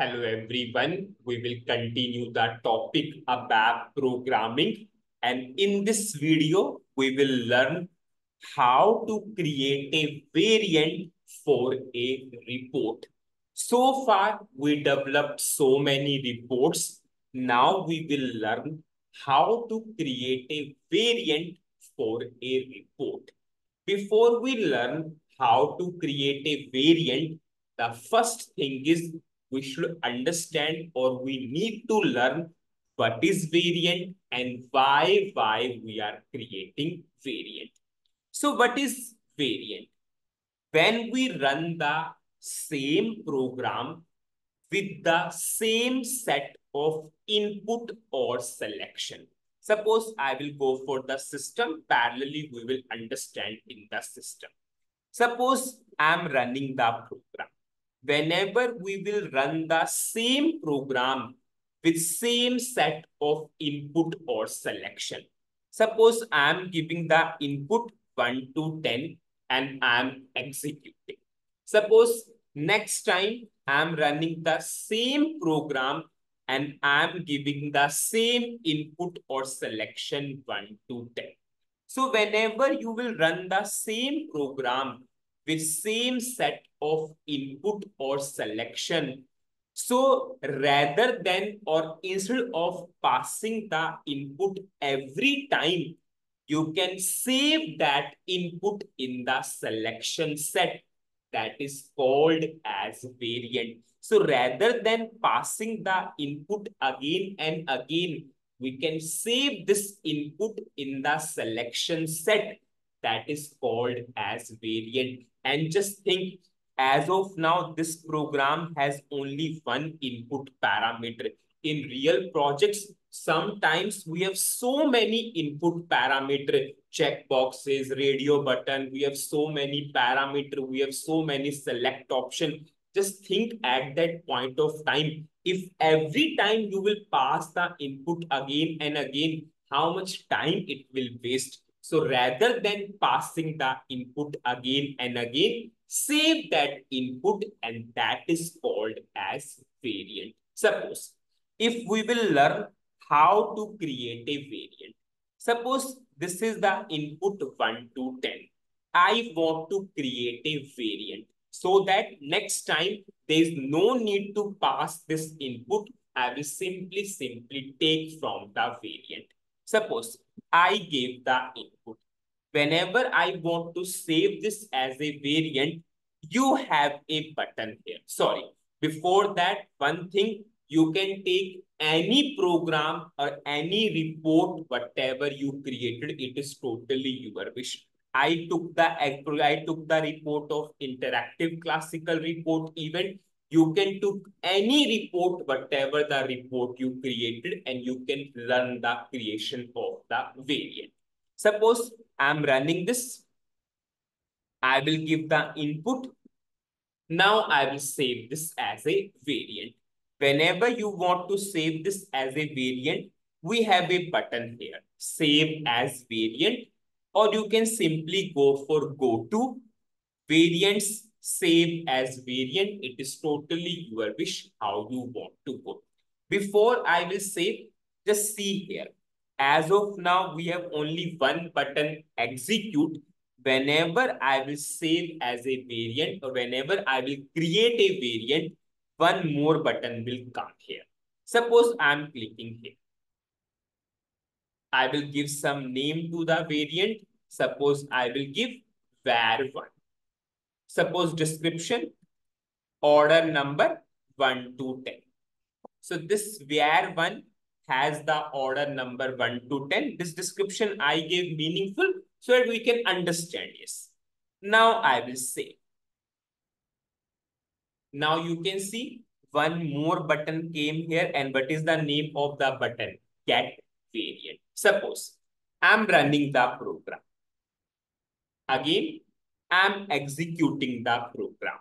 Hello everyone. We will continue the topic about programming. And in this video, we will learn how to create a variant for a report. So far, we developed so many reports. Now we will learn how to create a variant for a report. Before we learn how to create a variant, the first thing is we should understand or we need to learn what is variant and why, why we are creating variant. So what is variant? When we run the same program with the same set of input or selection. Suppose I will go for the system, parallelly we will understand in the system. Suppose I'm running the program whenever we will run the same program with same set of input or selection. Suppose I'm giving the input 1 to 10 and I'm executing. Suppose next time I'm running the same program and I'm giving the same input or selection 1 to 10. So whenever you will run the same program with same set of input or selection. So rather than or instead of passing the input every time, you can save that input in the selection set that is called as variant. So rather than passing the input again and again, we can save this input in the selection set that is called as variant. And just think, as of now, this program has only one input parameter. In real projects, sometimes we have so many input parameter checkboxes, radio button. We have so many parameter. We have so many select option. Just think at that point of time, if every time you will pass the input again and again, how much time it will waste so rather than passing the input again and again, save that input and that is called as variant. Suppose if we will learn how to create a variant. Suppose this is the input 1 to 10. I want to create a variant so that next time there is no need to pass this input. I will simply, simply take from the variant. Suppose I gave the input. Whenever I want to save this as a variant, you have a button here. Sorry. Before that, one thing, you can take any program or any report, whatever you created, it is totally your wish. I took the I took the report of interactive classical report event you can took any report, whatever the report you created, and you can run the creation of the variant. Suppose I'm running this. I will give the input. Now I will save this as a variant. Whenever you want to save this as a variant, we have a button here, save as variant, or you can simply go for go to variants save as variant. It is totally your wish how you want to go. Before I will save, just see here. As of now, we have only one button execute. Whenever I will save as a variant or whenever I will create a variant, one more button will come here. Suppose I'm clicking here. I will give some name to the variant. Suppose I will give var1. Suppose description, order number 1 to 10. So this var1 has the order number 1 to 10. This description I gave meaningful so that we can understand, yes. Now I will say. Now you can see one more button came here and what is the name of the button? Get variant. Suppose I'm running the program. Again, I am executing the program.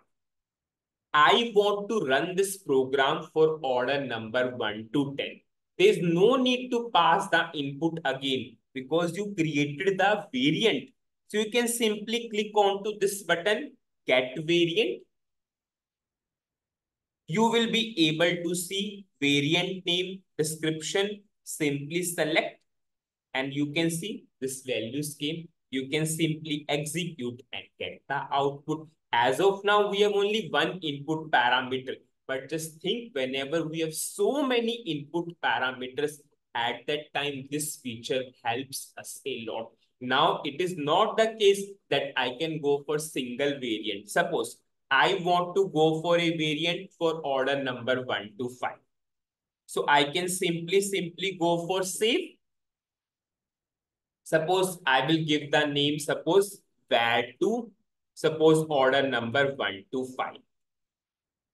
I want to run this program for order number 1 to 10. There is no need to pass the input again because you created the variant. So you can simply click on to this button, get variant. You will be able to see variant name description. Simply select and you can see this value scheme. You can simply execute and get the output. As of now, we have only one input parameter. But just think whenever we have so many input parameters, at that time, this feature helps us a lot. Now, it is not the case that I can go for single variant. Suppose I want to go for a variant for order number 1 to 5. So I can simply, simply go for save. Suppose I will give the name, suppose var2, suppose order number 1 to 5.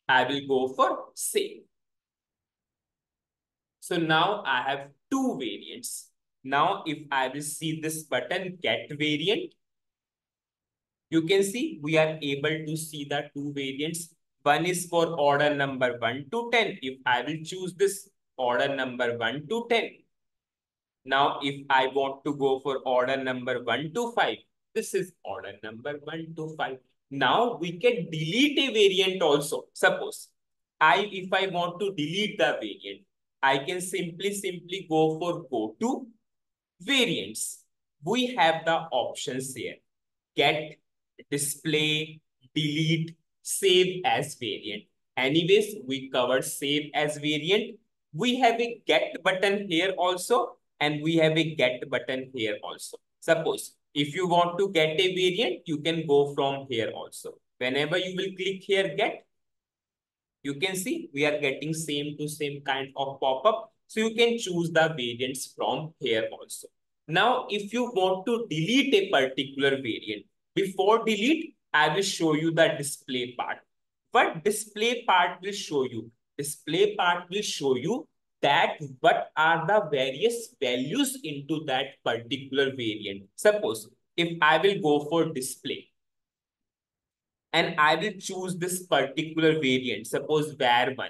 I will go for save. So now I have two variants. Now if I will see this button get variant, you can see we are able to see the two variants. One is for order number 1 to 10. If I will choose this order number 1 to 10. Now, if I want to go for order number 1 to 5, this is order number 1 to 5. Now, we can delete a variant also. Suppose, I if I want to delete the variant, I can simply, simply go for go to variants. We have the options here. Get, display, delete, save as variant. Anyways, we covered save as variant. We have a get button here also, and we have a get button here also. Suppose if you want to get a variant, you can go from here also. Whenever you will click here, get, you can see we are getting same to same kind of pop-up. So you can choose the variants from here also. Now, if you want to delete a particular variant, before delete, I will show you the display part. What display part will show you? Display part will show you that what are the various values into that particular variant. Suppose if I will go for display and I will choose this particular variant, suppose var1.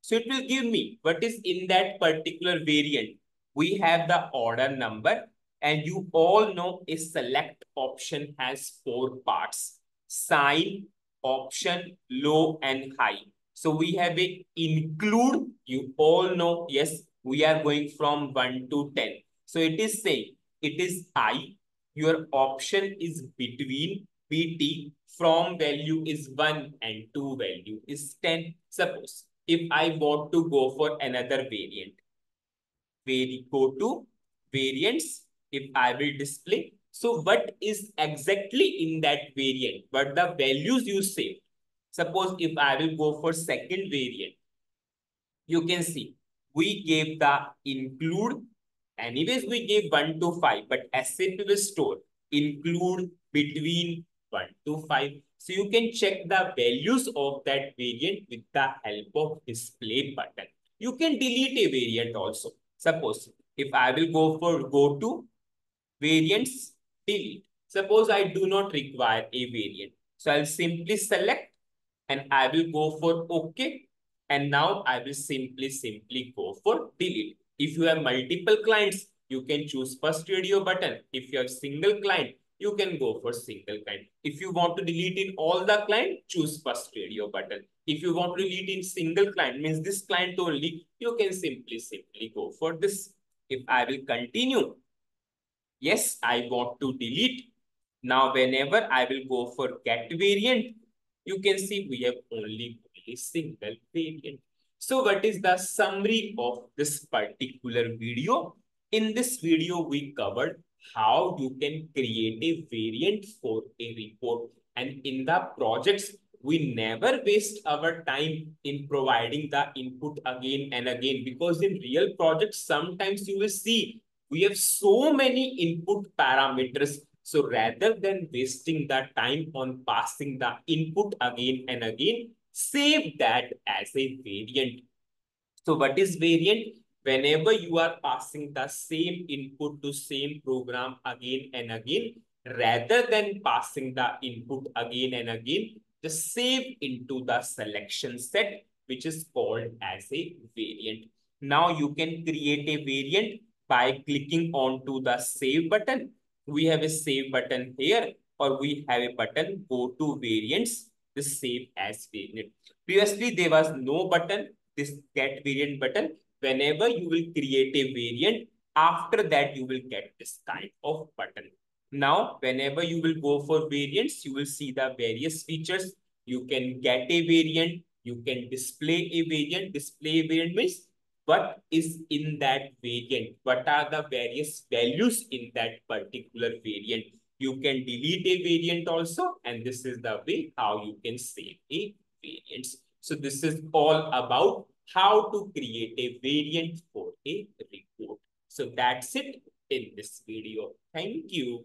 So it will give me what is in that particular variant. We have the order number and you all know a select option has four parts. Sign, option, low and high. So we have a include, you all know, yes, we are going from 1 to 10. So it is saying, it is I, your option is between BT, from value is 1 and 2 value is 10. Suppose, if I want to go for another variant, go to variants, if I will display. So what is exactly in that variant? What the values you save? Suppose if I will go for second variant, you can see we gave the include. Anyways, we gave 1 to 5, but asset will store include between 1 to 5. So you can check the values of that variant with the help of display button. You can delete a variant also. Suppose if I will go for go to variants delete. Suppose I do not require a variant. So I'll simply select and I will go for OK. And now I will simply, simply go for delete. If you have multiple clients, you can choose first radio button. If you have single client, you can go for single client. If you want to delete in all the client, choose first radio button. If you want to delete in single client, means this client only, you can simply, simply go for this. If I will continue, yes, I want to delete. Now, whenever I will go for get variant, you can see we have only, only single variant. So what is the summary of this particular video? In this video, we covered how you can create a variant for a report. And in the projects, we never waste our time in providing the input again and again because in real projects, sometimes you will see we have so many input parameters. So rather than wasting the time on passing the input again and again, save that as a variant. So what is variant? Whenever you are passing the same input to same program again and again, rather than passing the input again and again, just save into the selection set, which is called as a variant. Now you can create a variant by clicking onto the save button. We have a save button here or we have a button go to variants. the same as variant. Previously, there was no button, this get variant button. Whenever you will create a variant, after that, you will get this kind of button. Now, whenever you will go for variants, you will see the various features. You can get a variant, you can display a variant. Display a variant means what is in that variant? What are the various values in that particular variant? You can delete a variant also, and this is the way how you can save a variant. So this is all about how to create a variant for a report. So that's it in this video. Thank you.